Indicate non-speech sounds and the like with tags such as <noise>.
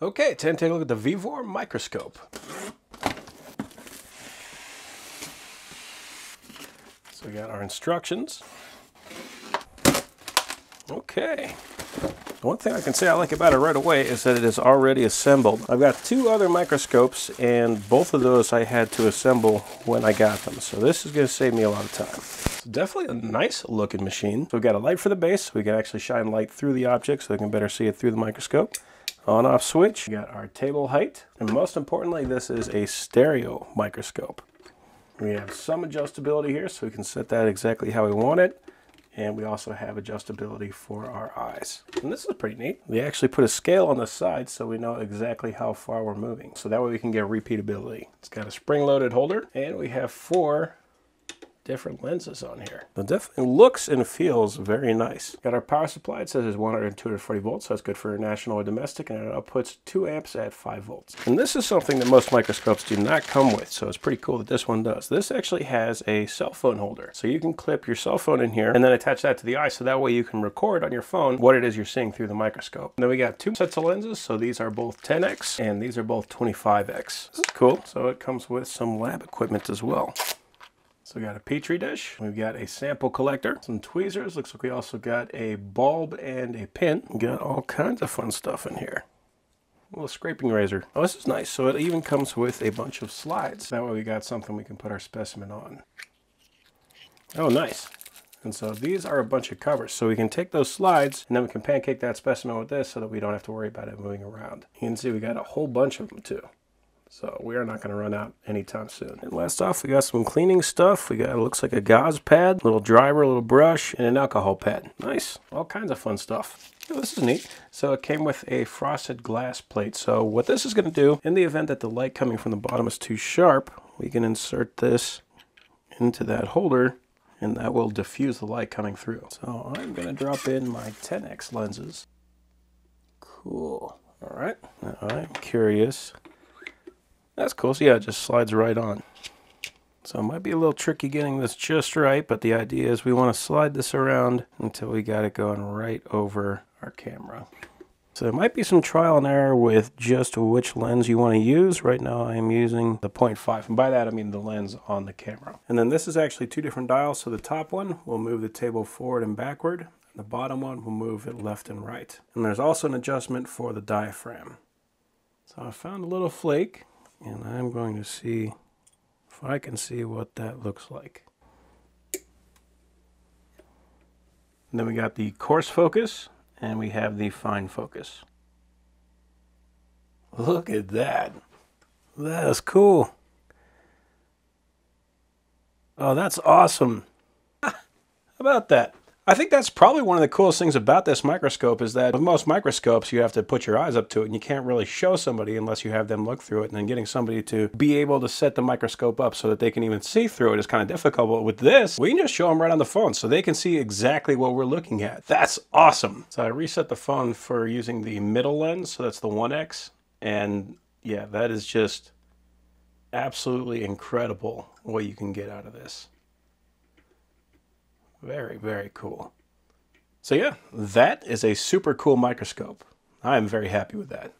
Okay, time to take a look at the Vevor microscope. So we got our instructions. Okay. One thing I can say I like about it right away is that it is already assembled. I've got two other microscopes and both of those I had to assemble when I got them. So this is going to save me a lot of time. It's definitely a nice looking machine. So we've got a light for the base. We can actually shine light through the object so we can better see it through the microscope on off switch. We got our table height. And most importantly, this is a stereo microscope. We have some adjustability here so we can set that exactly how we want it. And we also have adjustability for our eyes. And this is pretty neat. We actually put a scale on the side so we know exactly how far we're moving. So that way we can get repeatability. It's got a spring-loaded holder and we have four different lenses on here. It definitely looks and feels very nice. Got our power supply. It says it's 100 and 240 volts, so that's good for national or domestic, and it outputs 2 amps at 5 volts. And this is something that most microscopes do not come with, so it's pretty cool that this one does. This actually has a cell phone holder, so you can clip your cell phone in here and then attach that to the eye, so that way you can record on your phone what it is you're seeing through the microscope. And then we got two sets of lenses, so these are both 10x and these are both 25x. This is cool. So it comes with some lab equipment as well. So we got a petri dish, we've got a sample collector, some tweezers, looks like we also got a bulb and a pin. We got all kinds of fun stuff in here. A little scraping razor. Oh, this is nice. So it even comes with a bunch of slides. That way we got something we can put our specimen on. Oh, nice. And so these are a bunch of covers. So we can take those slides and then we can pancake that specimen with this so that we don't have to worry about it moving around. You can see we got a whole bunch of them too. So we are not going to run out anytime soon. And last off, we got some cleaning stuff. We got, it looks like a gauze pad, little driver, a little brush, and an alcohol pad. Nice. All kinds of fun stuff. Oh, this is neat. So it came with a frosted glass plate. So what this is going to do, in the event that the light coming from the bottom is too sharp, we can insert this into that holder and that will diffuse the light coming through. So I'm going to drop in my 10x lenses. Cool. All right. Now I'm curious So yeah, it just slides right on. So it might be a little tricky getting this just right, but the idea is we want to slide this around until we got it going right over our camera. So there might be some trial and error with just which lens you want to use. Right now I am using the 0.5, and by that I mean the lens on the camera. And then this is actually two different dials. So the top one will move the table forward and backward. And the bottom one will move it left and right. And there's also an adjustment for the diaphragm. So I found a little flake and I'm going to see if I can see what that looks like. And then we got the coarse focus and we have the fine focus. Look at that. That is cool. Oh, that's awesome. <laughs> How about that? I think that's probably one of the coolest things about this microscope is that with most microscopes, you have to put your eyes up to it and you can't really show somebody unless you have them look through it. And then getting somebody to be able to set the microscope up so that they can even see through it is kind of difficult. But with this, we can just show them right on the phone so they can see exactly what we're looking at. That's awesome. So I reset the phone for using the middle lens. So that's the 1X. And yeah, that is just absolutely incredible what you can get out of this. Very, very cool. So yeah, that is a super cool microscope. I am very happy with that.